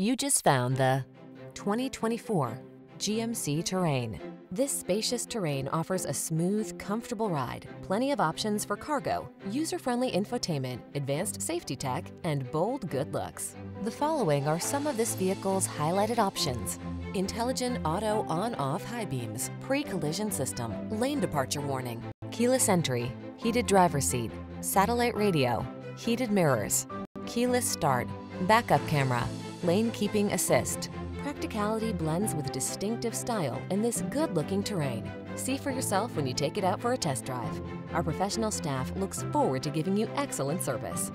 You just found the 2024 GMC Terrain. This spacious Terrain offers a smooth, comfortable ride, plenty of options for cargo, user-friendly infotainment, advanced safety tech, and bold good looks. The following are some of this vehicle's highlighted options. Intelligent auto on-off high beams, pre-collision system, lane departure warning, keyless entry, heated driver seat, satellite radio, heated mirrors, keyless start, backup camera, lane keeping assist. Practicality blends with distinctive style in this good-looking terrain. See for yourself when you take it out for a test drive. Our professional staff looks forward to giving you excellent service.